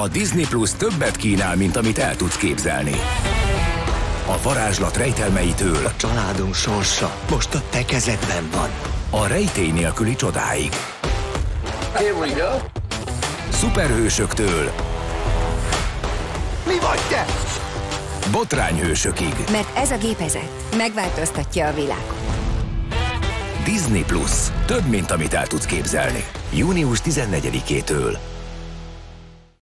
A Disney Plus többet kínál, mint amit el tudsz képzelni. A varázslat rejtelmeitől A családunk sorsa most a te kezedben van. a rejtély nélküli csodáig. Here we go. Szuperhősöktől Mi vagy te? botrányhősökig. Mert ez a gépezet megváltoztatja a világot. Disney Plus. Több, mint amit el tudsz képzelni. Június 14-től.